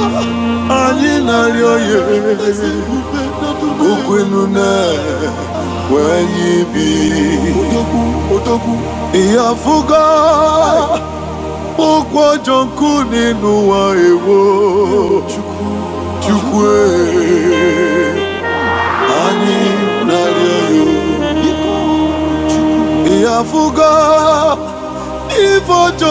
anyị na-arịọ ya okwenu na wee anyị bi ihe afụgo ụkwụ ọjọ nkụ n'ụwa ewo chukwu e, anyị na-arịọ ya ihe afụgo ife ọjọọ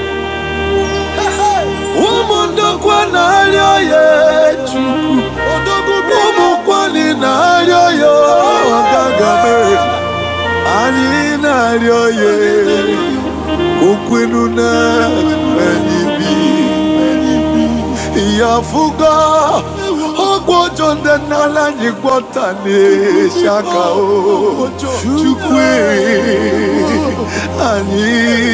na-arịọ ya Chukwu ụmụnkwali na-arịọ ya ọgaga mere anyị na-arịọ ya okwenu na menibi ya fugo ọgwụ ọjọọ ndị n'ala anyị gwọta na-esi aka o Chukwu anyị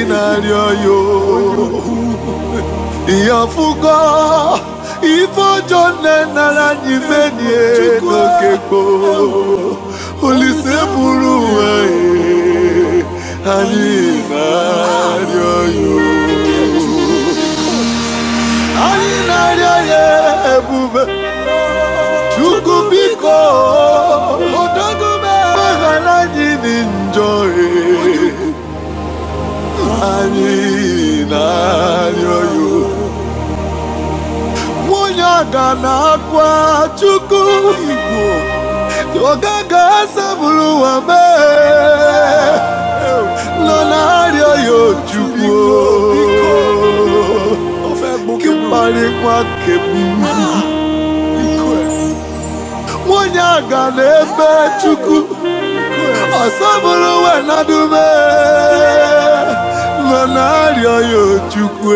na-arịọ ya iyafugo ifojone nara nyimeni edokekpo oliseburu anyị anyị na-arịọ ya anyị na-arịọ ya ebube chukwu biko odogume ebeghara anyị dị njọ anyị na-arịọ ya aga na Chukwu Igbo oge ga-asabụrụ ụwa mee nọ na-arịọ ya Chukwu kịkparịkwa onye nwunye aga na-ebe Chukwu ọsabụrụ ụwa nadume nọ na-arịọ ya Chukwu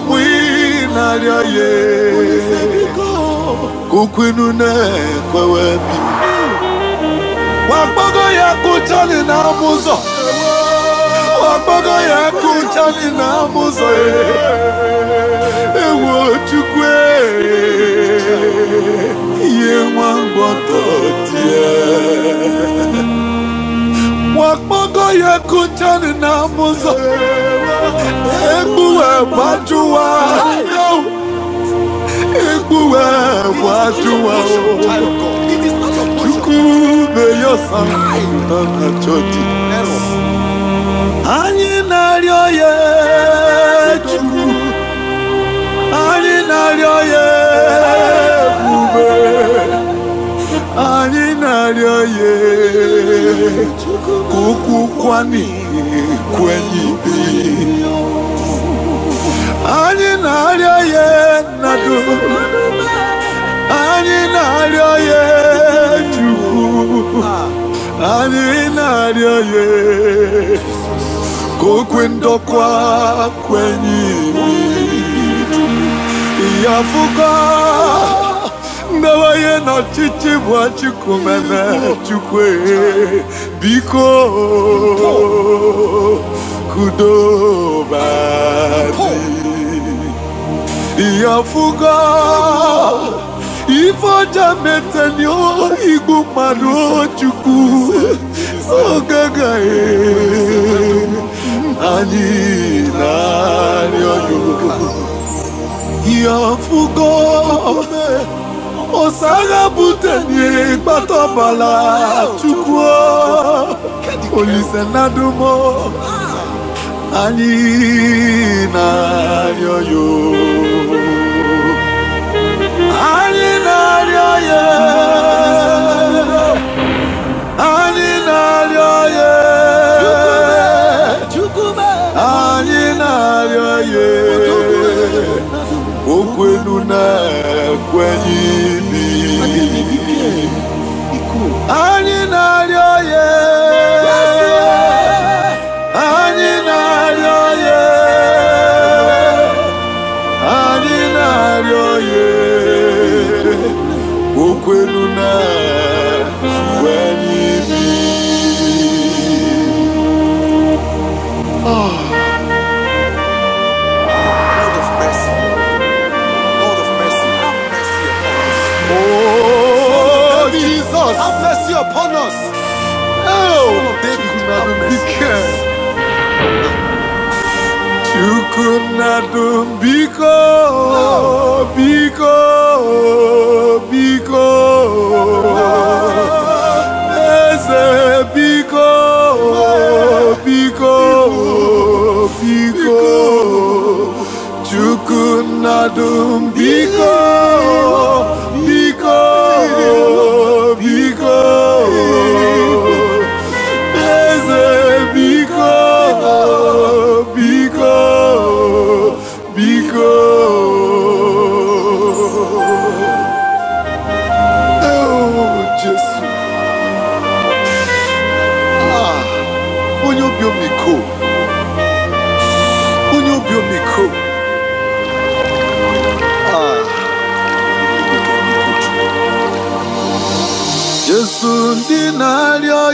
mwina lya ye kukwinune kwewebi wakpago ya kuchali na muzo wakpago ya kuchali na muzo ewo chukwe ye nwa ngwọtọtie wakpago ya kuchali na muzo Ikú ẹ̀ bá jú wa. Ikú ẹ̀ bá jú wa. Ikú bẹ̀yọ̀ sàn ọ̀nà jọ̀dì. Anyị na-arịọ ya chukwu. Anyị na-arịọ ya ebube. Anyị na-arịọ ya ukwu kwani. kwenye Ani narya ye nadu Ani narya ye tu Ani narya ye Kukwendo kwa kwenye Yafuka Yafuka ndawanye n'ọchịchị bụ ọchịkwumeme chukwe biko kudobadị ịyọfugo ife ọja meteli igbu mmadụ chukwu oge gaghị anyị na-arịọ yọfugo osanga buteni kpatọbala chukwuo olise nadumo anyị na-arịọ yo anyị na-arịọ ya anyị unu na ekwenye ibi anyị na-arịọ ya because you could not do biko, because biko, I biko, because because you could not do because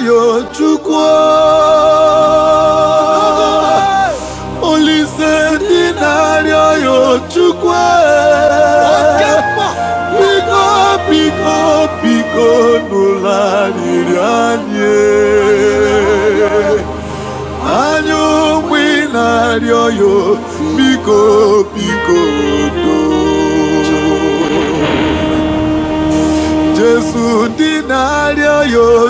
yo chukwa Olise dinario yo chukwa Biko, biko, biko nula nirianye Anyo winario yo biko, biko do Jesu dinario yo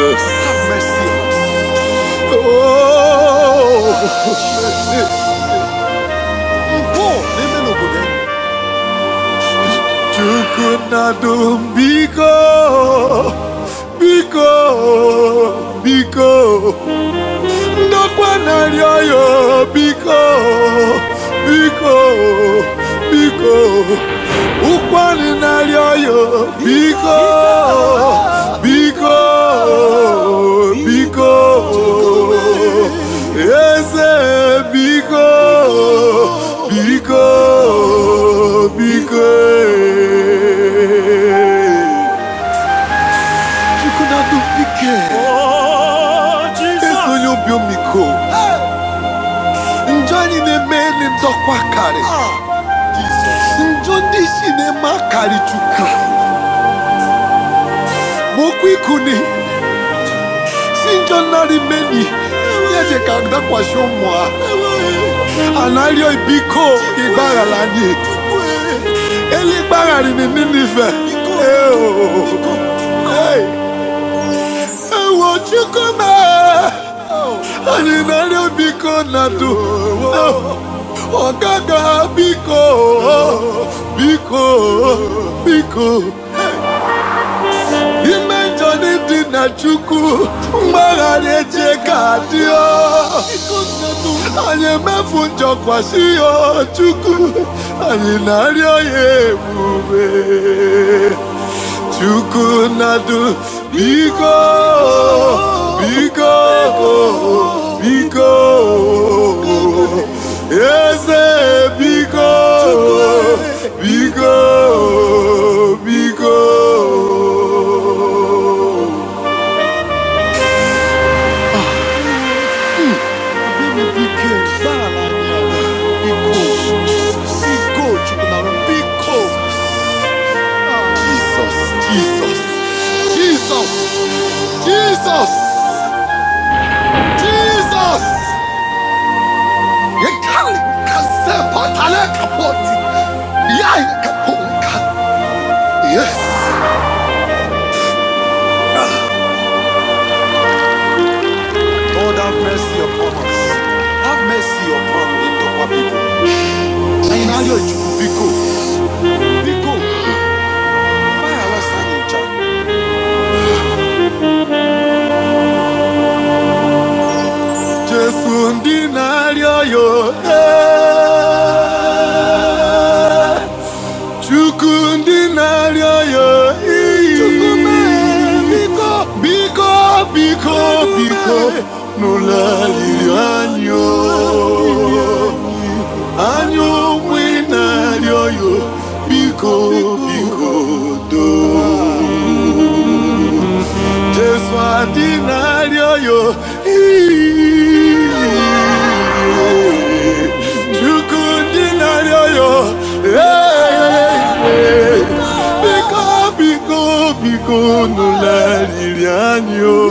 Jesus. Have mercy. Oh. Chukunadu biko, biko, biko. Nakwanarioyo biko, biko, biko. Ukwaninarioyo biko. biko. carried you cry. Mokwikuni, Sinjonari many, Yaje Kagda Kwashomwa, Anario Ibiko, Ìgbára Lani, Elégbára ni Nínífẹ̀. Ewo Chukwuma, Anario Ibiko Nadu, Ọ̀gágá Biko. biko biko ime njọ dị na chukwu mgbaghara eche ka anyị emefu njọkwasị ya chukwu anyị na-arịọ ya ebube chukwu nadu biko biko biko eze biko biko biko maya lost Jesus ncha chefu kardinali oyo jukundinali oyo biko biko biko nula liliani o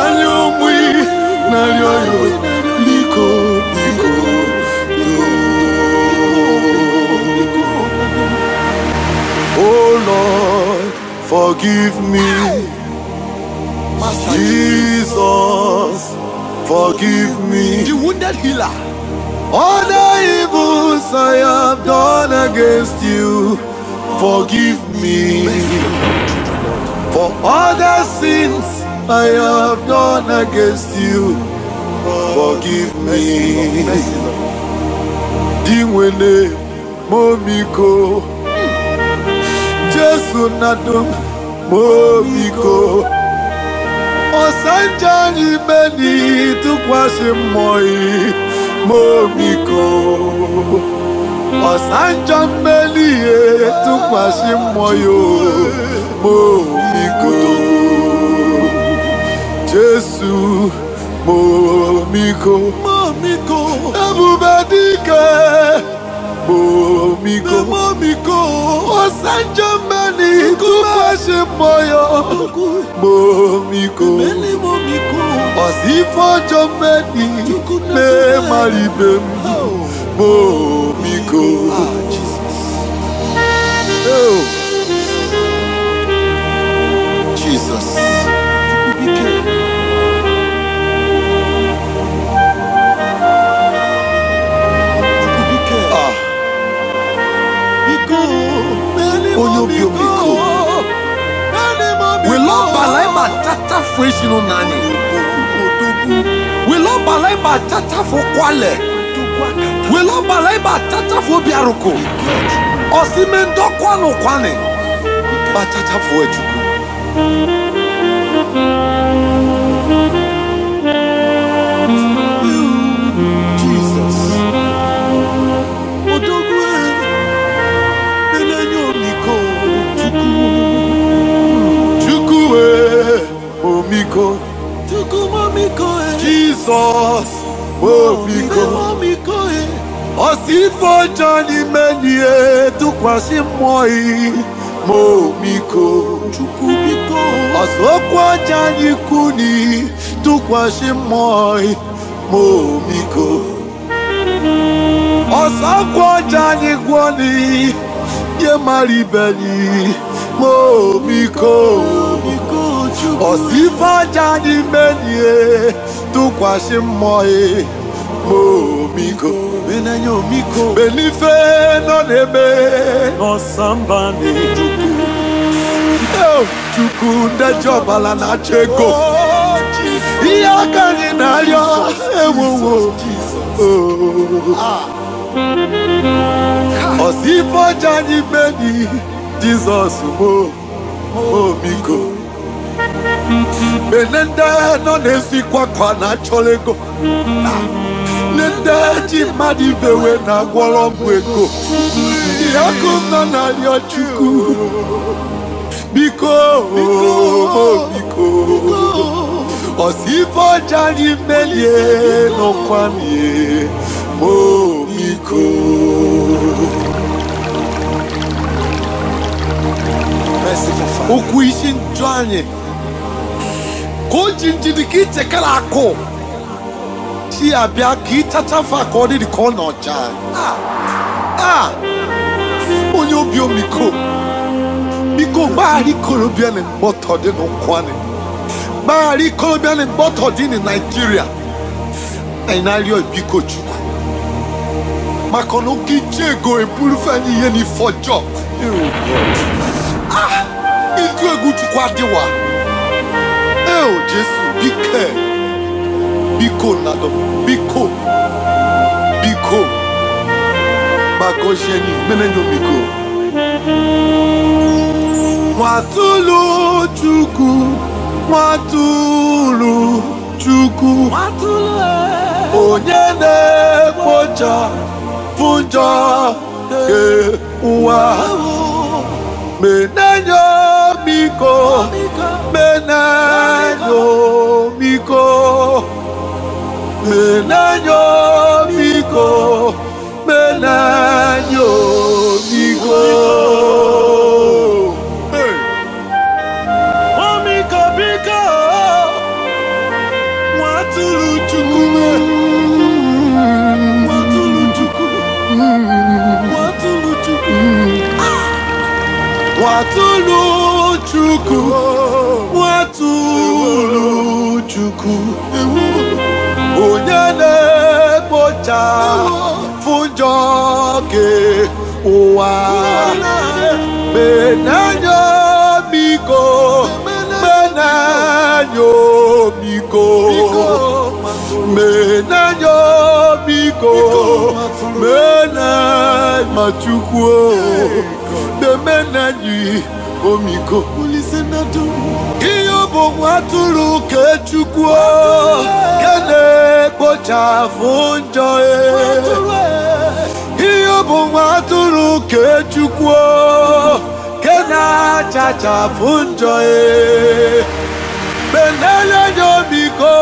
aliomwi nali oyo forgive me. Master Jesus, forgive me. The wounded healer. All the evils I have done against you, forgive me. For all the sins I have done against you, forgive me. Diwene momiko. Jésù nado mobiko ọsanja n'ime n'ịtụkwasị mmụọ yi mobiko ọsanja mmeli ihe tụkwasị mmụọ yo mobiko Jésù mobiko mobiko ebube dike gbòmíkò. gbòmíkò. ọ̀sánjọ́ mẹ́ni ikú bá ṣe mọ̀yọ́. gbòmíkò. mẹ́ni gbòmíkò. ọ̀sí fọ́jọ́ mẹ́ni mẹ́ afirɛhyino nane welɔbalaeba akyakyafoɔ kwalɛ welɔbalaeba akyakyafoɔ biaroko ɔsimendɔ kwano kwane bakyakyafoɔ atuku source will become. Osifo Johnny Menie tukwasi moi mo biko chukwu biko Osokwu aja n'iku ni tukwasi moi mo biko Osokwu aja n'igwo ni ye maribeni mo biko Osifo aja n'ime ntụkwasị mmụọ e momiko benanya omiko benife nọ n'ebe n'ọsamba n'echukwu chukwu ndeji ọbala na-achọ ihe aka anyị na-arịọ enwewo ọsọ ife anyị meni jizọs mo momiko menende nɔ n'ezi kɔkɔ n'atsɔ le go nende dzi maɖi vewe n'agbɔlɔ bue yaku nɔna yɔ tsuku biko biko ɔsifɔ dzani melie n'ɔkwamie mo biko. Merci, Fafá. O Cuisin Johnny kò gyingyini kì í kyɛ kala ako tí a bia kì í tata fa kò ɔde ne kò na ɔgya a ah, ah. obi o miko miko gbaari korobia ne mbɔtɔ de ne nkwa ne gbaari korobia ne mbɔtɔ de ne Nigeria ɛna ayɔ ebi ko chukwu makɔnɔ kì í jẹ ego ebulu fẹ ni yẹ ni fɔjɔ ewu kɔ ah edu egu chukwu o jésù bí kẹ́ bí kò nàdọ̀ bí kò bí kò magosheni menendomiko mwatulu chukwu mwatulu chukwu onye na-ekpocha fụjọ nke ụwa menenyo miko menenyo miko menenyo miko menenyo miko omiko biko nwatụrụ chukwume nwatụrụ chukwume nwatụrụ chukwume nwatụrụ chukwume pụrụ Chukwu onye na-ekpocha fụjọ ke ụwa menenyo biko menenyo biko menenyo biko menenyo Chukwu demenenyi omiko ulisenato bụ nwatụrụ Kechukwu nke na-ekpochapụ njọ e. ihe bụ nwatụrụ Kechukwu kena na-achachapụ njọ menele e. ya obi ko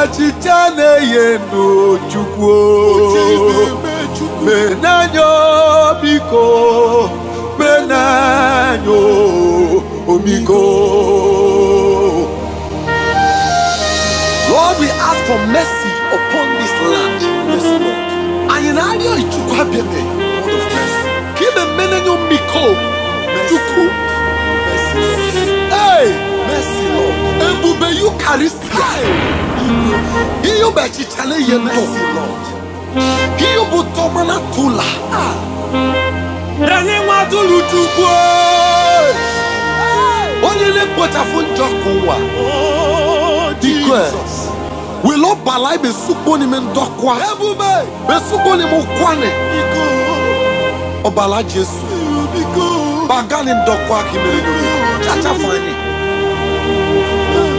achịcha na-eye ndụ Chukwu menanya obi ko menanya Lord, we ask for mercy upon this land. Yes, Lord. Ayinario Ichukwa Bebe, God of mercy. Kime menenyo miko. Mercy, Lord. Hey! Mercy, Lord. Ebube Eucharistia. Iyo bechichale yendo. Mercy, Lord. Iyo butomana tula. Ah. Rani wadulu chukwa. Onye ne kpochafụ njọ ka ụwa. Oh, Dikwe. Jesus welo balai be sugboni me ndɔkwa be sugboni mo kwane ɔbala jesu bagani ndɔkwa kimerego chacha fani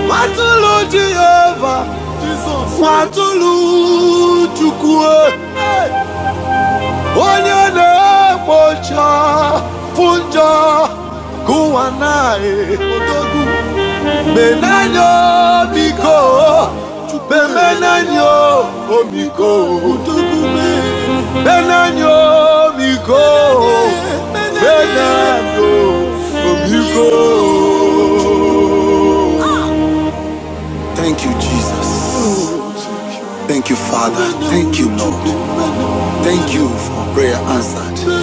matulu jehova matulu chukwe. onye na-ekpocha funjọ gụwa naanị menenye biko benanyo benanyo Thank you Jesus Thank you Father Thank you Lord Thank you for prayer answered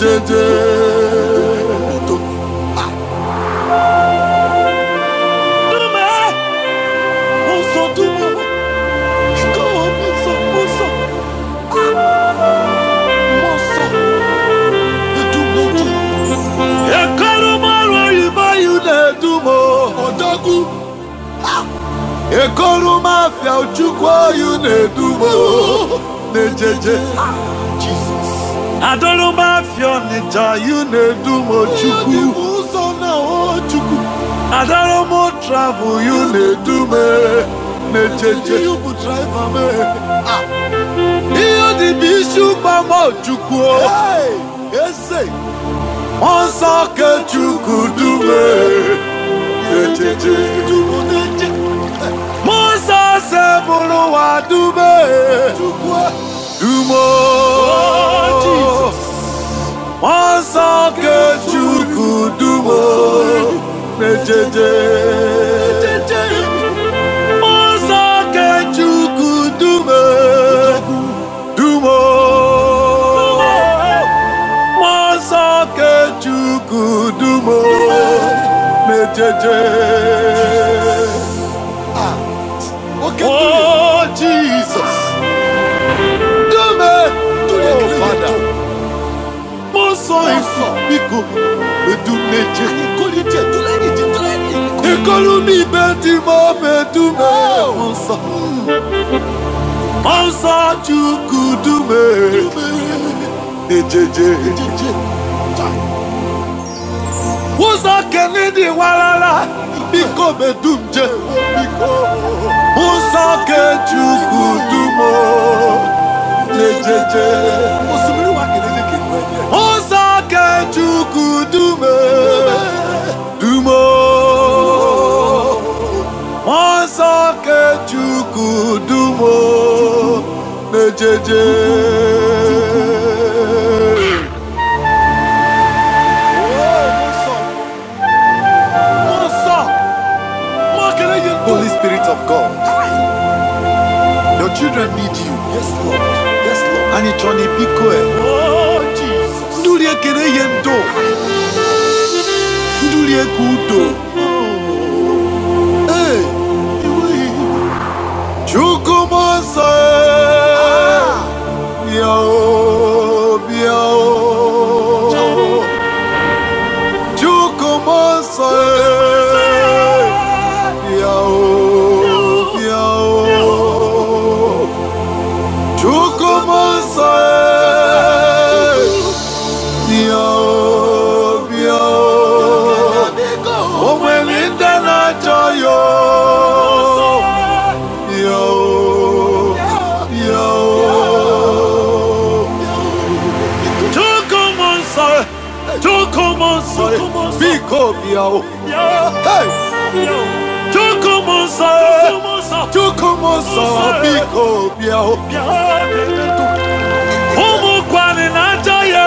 jẹ́jẹ́. ekoro mafia ojukwu oyi na-edubo n'ejeje adọrọmafia ọnịcha you na-edum ochukwu ụzọ na ochukwu adarọmọ travel you na-edum na-echeche driver m ihe dị bụ isi ụgbama ochukwu eze ọsọ kechukwu dume na-echeche dume sebụrụ wa dume chukwu Do more. Oh, Jesus. Once Congo, me tout me Économie bâtiment, me tout me Monsa Monsa Tchoukou Doumé Ejeje Moussa Kennedy Walala Biko me Doumje Moussa Kechoukou Doumo Ejeje Moussa Kennedy Walala dumo n'ejeje. Holy Spirit of God, your children need you. Yes, Lord. Yes, Lord. And it's on be quiet. kene yen do Ndulie kudo Hey Chukumosa Yo sọ̀rọ̀ bí kò bí ẹ o. Umu kwani n'ajọ yẹ.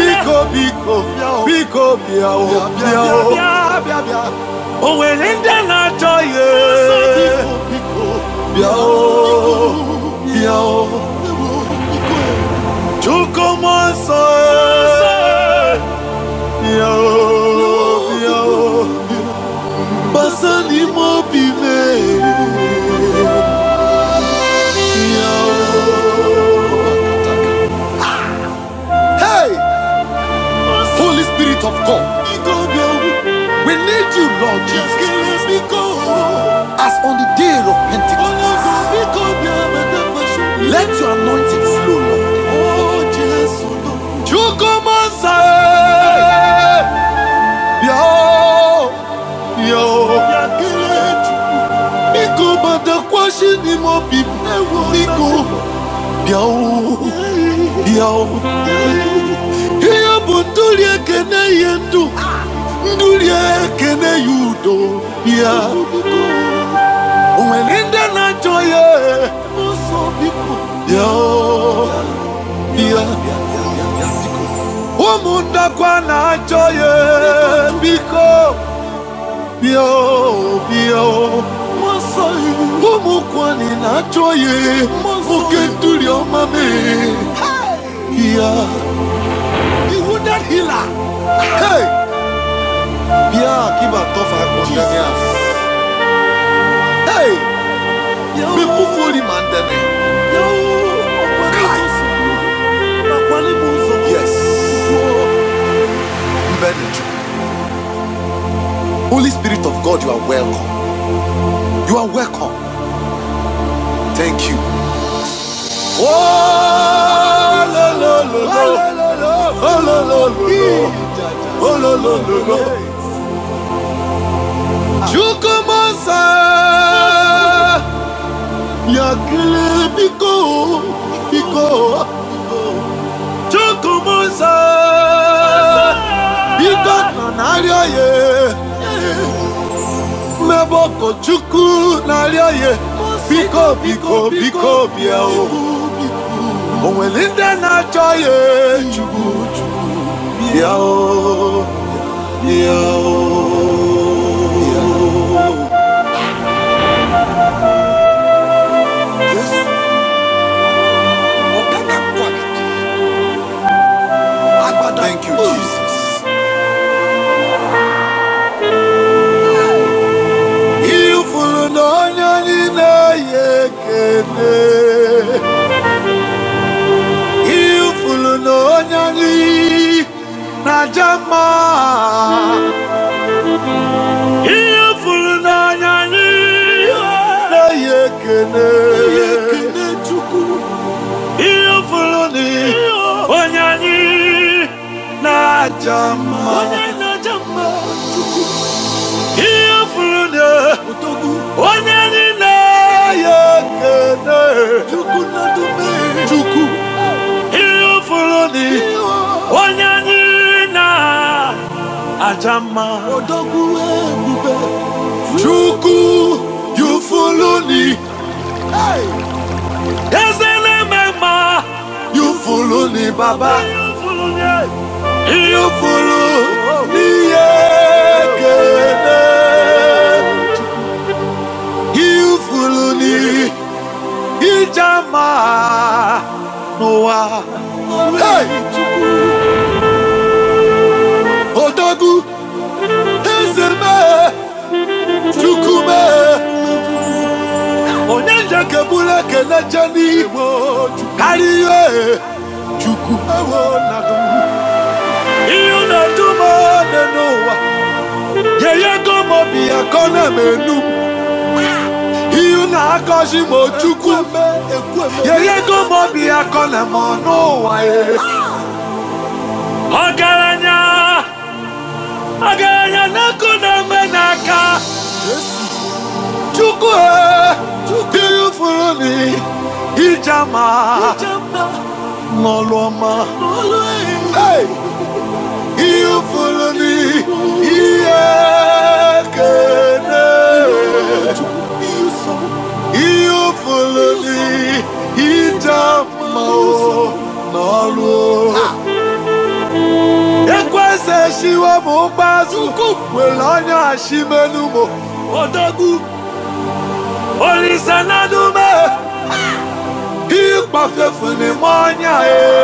Biko biko biko bịa o bịa o. Owere ndị n'ajọ yẹ. Bịa o bịa o. Chukwu mọ nsọ. Bịa o bịa o. Basa n'ime obi. Spirit of God. We need you, Lord Jesus. As on the day of Pentecost, let your anointing flow, Lord. Jesus, Biao, biao, biao. nduli ekene yendu ndu nduli ekene ya udo ya o nwere ndị ya ya ya ụmụndakwa na biko ya biko bịa bịa ụmụkwani na-achọ ya oke nduli ọma mee ya divine healer. Hey! Bia akiba tofa kondemia. Hey! Me kufuri mandeme. Eh. Kai. Yes. Benedict. Holy Spirit of God, you are welcome. You are welcome. Thank you. Oh, no, no, no, no ololololo chukwumosa yakele biko biko chukwumosa biko nọ n'arị oye mmebe ọkọ chukwu n'arị oye biko biko biko bịa o. onwere ndị na-achọ ya echukwu bịa o bịa o Thank you, Jesus. Ifulu n'onye niile ya ekene. ajama ihe furu n'anya n'ihe na-eyi ekene ihe furu n'ihe onye anyị na-ajama ihe furu n'ihe onye anyị na-eyi ekene chukwu ihe furu n'ihe onye Ajama. Odogwu ebube. Chukwu Yufoloni. Hey! Ezele mema. Yufoloni baba. Yufoloni yekene. Yufoloni ijama n'ụwa. Hey! buleke buleke na-eje n'igbo karịa chukwu ewo na ihe na-edu m ọnụ n'ụwa yeye ego m obi ya ka ọ na-eme enu ihe na-agọzi m chukwu yeye ego m obi ya ka ọ na-eme ọnụ ụwa ọgaranya ọgaranya na-ekụ na-eme n'aka chukwu muruni ijama noloma iyufuruni iyekene iyufuruni ijama nolu. Ekwese shiwo mu gbazu were onye ashimenu mo. Odogwu. Olisa na dum bafe ni mwanya e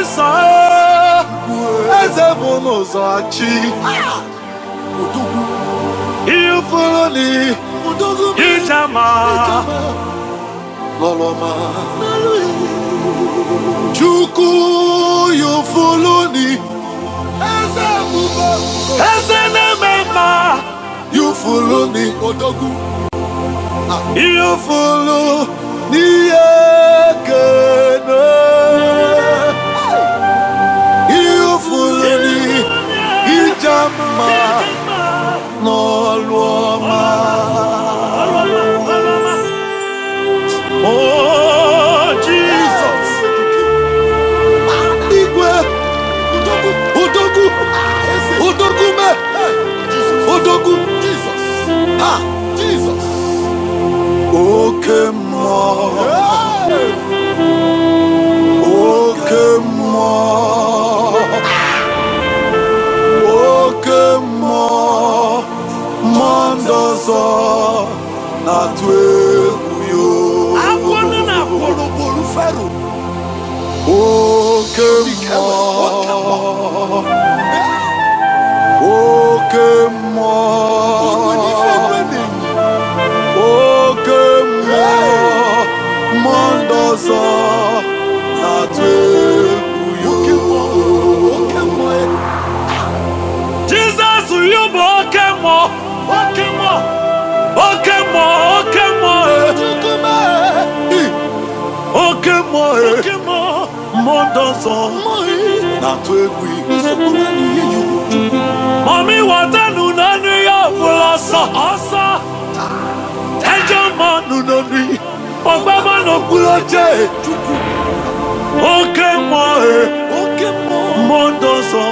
Isa e Eze bunu zachi Ifuru ni Ijama Loloma Chukwu yufuru ni Eze bubo Eze nemema Yufuru ni Odogu irúfúnlù ní èkéná irúfúnlù ní ìjàmbá. mɔgbama nɔ gblɔ dze oke mɔ e mɔdɔ sɔ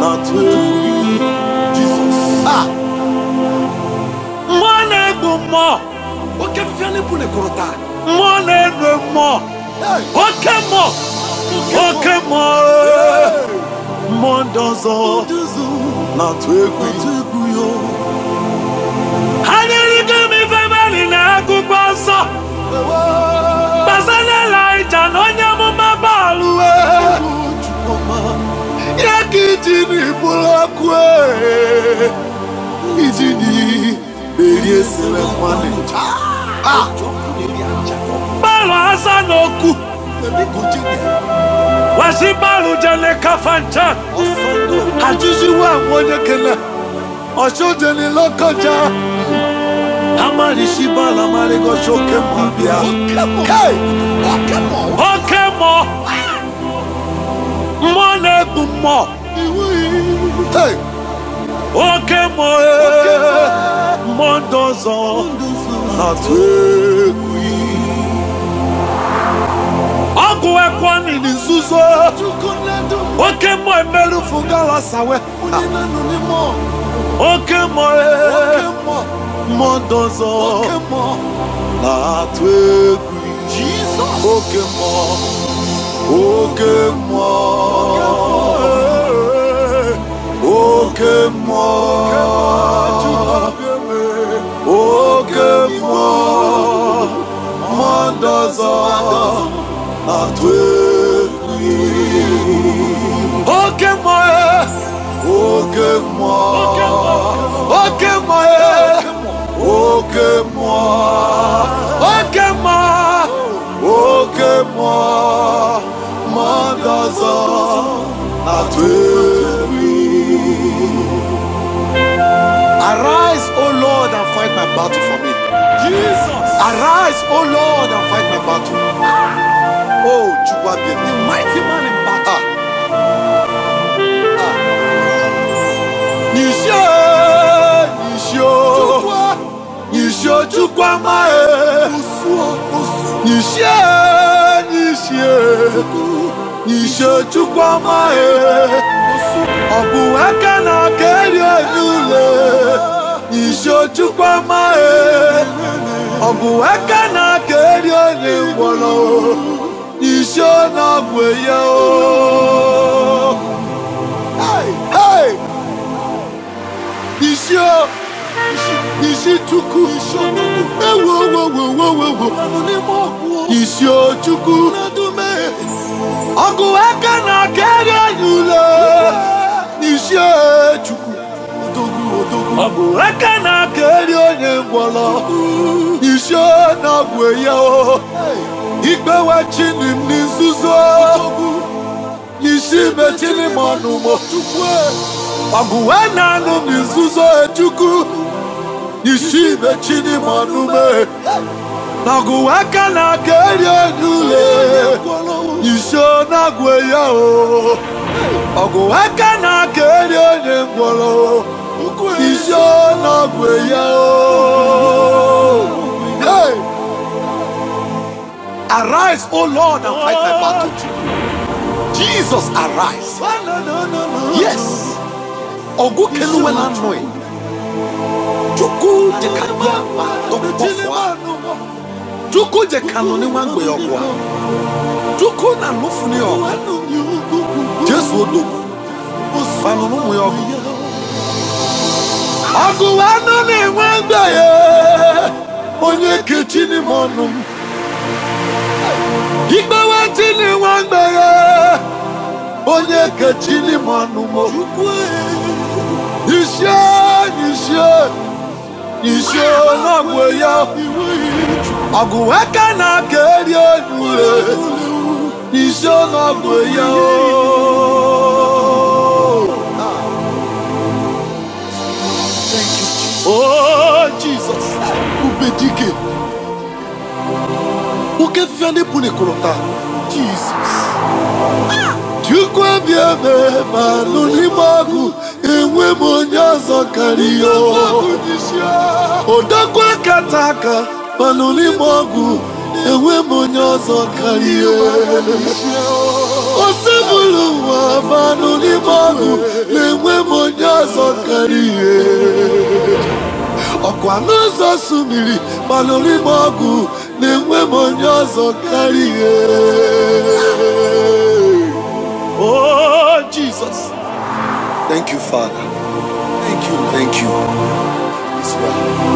na tutu jesus mɔne bu mɔ oke fiane bu ne kɔrɔta mɔne nɔ mɔ oke mɔ oke mɔ e mɔdɔ sɔ na tutu egwu yo. egwu gba ọsọ gbasalela ịja na onye amụma baalụ ya ka iji n'iburu ọkụ iji n'iyi esere nwanne gbalụ ah! asa n'okwu wasi gbalụ jele kafa ncha ajụziwa onye kele ọchụjeli lọkọja Marishibala Marigo Shokemo Bia. Okemo! Okemo! Mone Bumo! Hey! Okemo! E. Mondozo! Atukui! Ọgwụ ekwe ni nzuzo! Okemo emeru fugala sawe! Onye na nọ n'ime ọ! okemo mondozo na-atụ egwu jizọs okemo okemo okemo okemo mondozo na-atụ egwu okemo Oh que moi, oh que moi, oh que moi, oh que moi, oh que moi, Mandaza à Arise, O Lord, and fight my battle for me. Jesus. Arise, O Lord, and fight my battle. Ah. Oh, you are the mighty man in battle. Ojúkwama e Nìṣe nìṣe Nìṣe Ojúkwama e Ọ̀bù ẹ̀ka náà kéré ẹ̀dúlé Nìṣe Ojúkwama e Ọ̀bù ẹ̀ka náà kéré ẹ̀dúlé Nìṣe náà gbèyẹ o. Nìṣe o. Isichukwu ewowowowowo Isiochukwu ọgụ aka na akarị anyị ụlọ Isiochukwu ọgụ aka na akarị onye ngwọrọ Isio na-agwụ ya ikpewachini m n'izuzo isi mechini m ọnụmọ Chukwu ọgụwe na-anụ m echukwu isi ibe chinimanume na ọgụwe aka na-aka eri edule iso na-agwe ya o ọgụwe aka na-aka eri onye ngwọrọ iso na ya Arise, O Lord, and fight my battle. Jesus, arise. Yes ogu kenu wena noe tuku de kanya ma okpofwa tuku de kanu ni wangbe ogwa tuku na nufu ni ogwa jesu odogu fanu numu ya ogwa ogu wanu ni wangbe ye onye kechi ni mọnu igbe wechi ni wangbe ye onye kechi ni mọnu mo. Nisye, nisye, nisye magwe ya Agweka na kerye nule Nisye magwe ya Oh Jesus, ubedike nwoke fiane bụ n'ịkọlọta jizọs chukwu abịa ebe ma alụ n'ime agụ enwe m onye ọzọ karịa kataka, akata magu, manụ n'ime ọgụ enwe m onye ọzọ karịa osebụlụ ụwa manụ n'ime ọgụ na-enwe m onye ọzọ karịa ọkwa n'ụzọ sumiri manụ n'ime ọgụ na-enwe m onye ọzọ karịa oh Jesus thank you Father thank you thank you Israel.